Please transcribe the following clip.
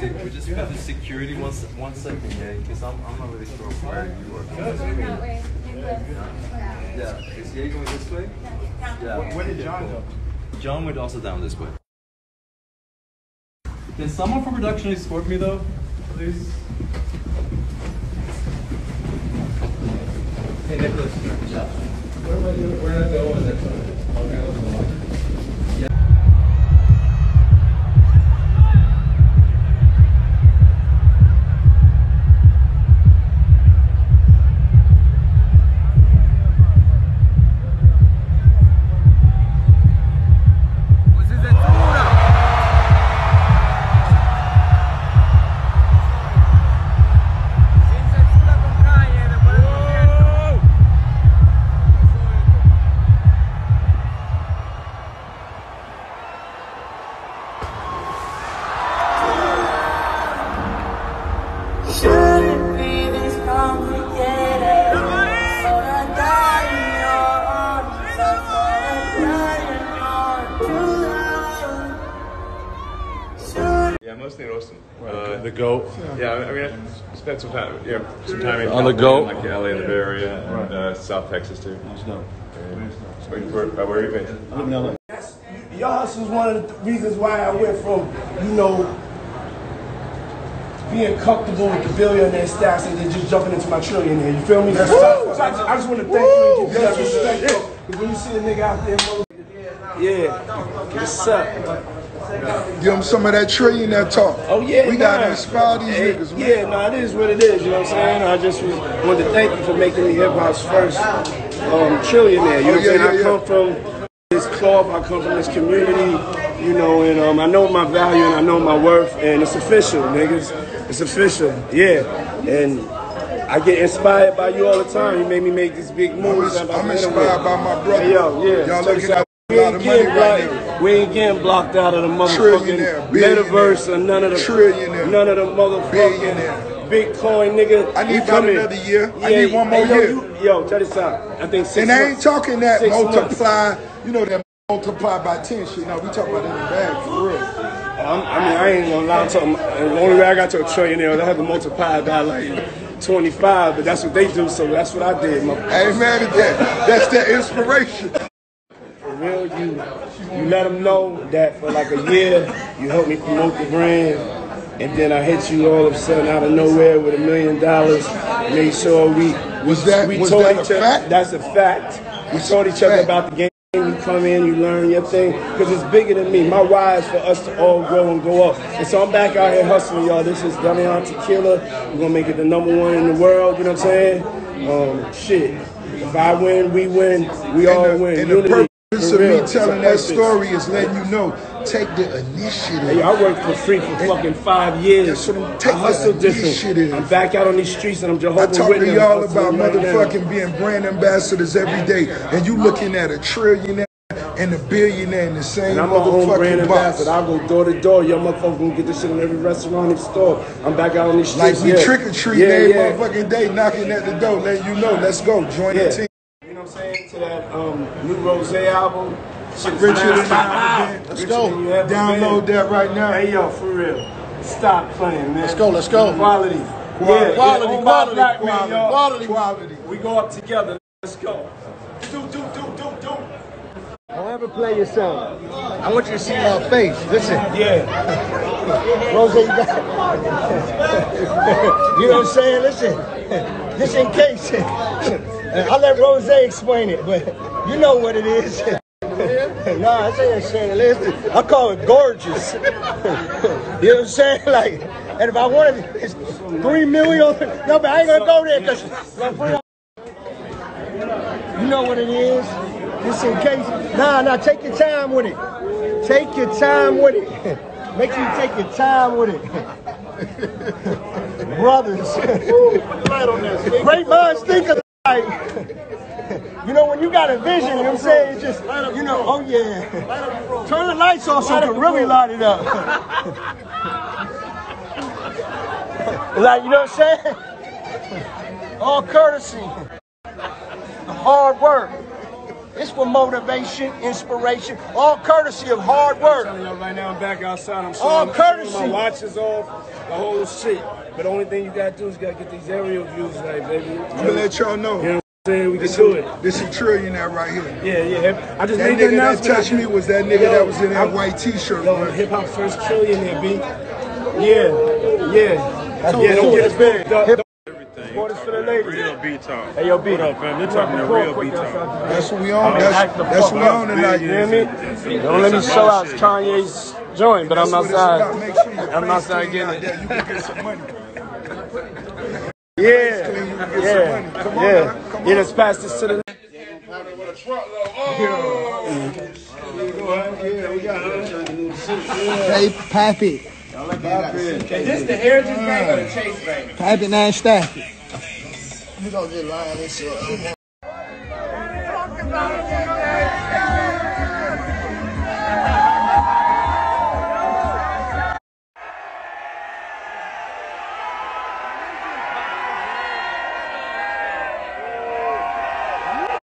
sec- we just got the security one, se- one second, yeah, because I'm, I'm not really sure where you are. That way. Yeah, is he going this way? Yeah. Where did John go? John went also down this way. Can someone from production escort me though, please? Hey Nicholas. Yeah. Where am I doing? Where did I go? Your true mostly in Austin. Uh, the goat. Yeah, I mean, I spent some time. Yeah, some time in On the California, goat? like LA and the Bay Area, and uh, South Texas too. Wait, where, uh, where are you based? Your hustle is one of the reasons why I went from, you know, being comfortable with the billionaire status and then just jumping into my trillionaire. You feel me? So I, just, I just want to thank you and give you that respect. Because when you see a nigga out there, yeah, what's up? Give them some of that trillionaire talk. Oh yeah, we gotta nah. inspire these Hey, niggas, man. Yeah, no, it is what it is. You know what I'm saying? I just was, wanted to thank you for making me hip hop's first um, trillionaire. You know Oh, what I'm saying? yeah, I come from this club. I come from this community. You know, and um, I know my value and I know my worth, and it's official, niggas. It's official. Yeah, and. I get inspired by you all the time. You made me make these big moves. I'm, I'm inspired by my brother. Hey, yo, yeah. Y'all looking at We ain't getting right blocked. now. We ain't getting blocked out of the motherfucking metaverse or none of the trillionaire, none of the motherfucking. Bitcoin nigga. I need about in. another year. I need one more yo, year. you- Yo, check this out. I think six And I ain't talking that six months. multiply, you know, that multiply by 10 shit. No, we talking about in the bag for real. I'm, I mean, I ain't gonna lie. I'm talking, the only way I got to a trillionaire, is I had to multiply by like 25, but that's what they do, so that's what I did. My, Hey, man, that, that's that inspiration. For real, you you let them know that for like a year you helped me promote the brand, and then I hit you all of a sudden out of nowhere with a million dollars. Made sure we Was that- we was told that a each other. fact? That's a fact. We told each other Fact. about the game. You come in, you learn your thing, because it's bigger than me. My why is for us to all grow and go up. And so I'm back out here hustling, y'all. This is Damian Tequila. We're gonna make it the number one in the world. You know what I'm saying? Um, shit. If I win, we win. We all the, win. Unity. Purpose For of real. me telling that story is letting you know, take the initiative. Hey, I worked for free for fucking five years. I'm- take I hustle different. I'm back out on these streets and I'm I Jehovah talk to y'all about right motherfucking being brand ambassadors every day, and you looking at a trillionaire and a billionaire in the same And I'm my own brand motherfucking box. ambassador. I go door to door. Your motherfuckers gonna get this shit in every restaurant and store. I'm back out on these streets. Like we yeah. trick or treat yeah, every yeah. motherfucking day, knocking at the door, letting you know, let's go, join Yeah. the team. You know what I'm saying? To that um, new Ross album. Shit's Richer than nasty. you ever been. Richer Let's than go. Download been. that right now. Hey yo, for real. Stop playing, man. Let's go, let's go. Quality. Quality. Yeah, Quality, yeah, owned by quality, black man, quality, y'all. quality. Quality. We go up together. Let's go. Do, do, do, do, do. Don't ever play yourself. I want you to see my face. Listen, Yeah. Ross, you got You know what I'm saying? Listen, just in case. I'll let Ross explain it, but you know what it is. no, I shit. Listen, I call it gorgeous. you know what I'm saying? Like, and if I wanted it's three million, no, but I ain't gonna go there because you know what it is. Just in case. Nah, nah, take your time with it. Take your time with it. Make sure you take your time with it. Brothers. Let on that great minds think alike. You know, when you got a vision, you know what I'm saying? It's just, you know, oh yeah. Turn the lights off so it can really light it up. like, you know what I'm saying? All courtesy. Hard work. It's for motivation, inspiration, all courtesy of hard work. telling y'all right now, I'm back outside. I'm All showing, courtesy. showing my watches off, the whole shit. But the only thing you gotta do is gotta get these aerial views, like baby. I'm gonna let y'all know. know what I'm saying? We can This do it. this is trillionaire right here. Yeah, yeah. I just That made the nigga that touched me was that nigga Yo, that was in that I'm- white t-shirt. Yo, hip hop first trillionaire, B. Yeah, yeah. That's yeah, don't get it big. Hip- Pour this for the ladies. Real beat talk. Hey, yo, B. What up, fam? You're talking to real beat talk. That's what we on. Act That's, that's what we up, on tonight. You hear me? Don't let me show out Kanye's joint, but I'm That's what outside. Sure I'm face outside clean out getting there. it. You can get some money. Yeah, you can get some yeah, money. Come on, yeah. Man. Come Yeah, on. let's pass this to the. Hey, Pappy. Is this the Heritage Bank or the Chase Bank? Pappy, now stack. You gonna just line this shit.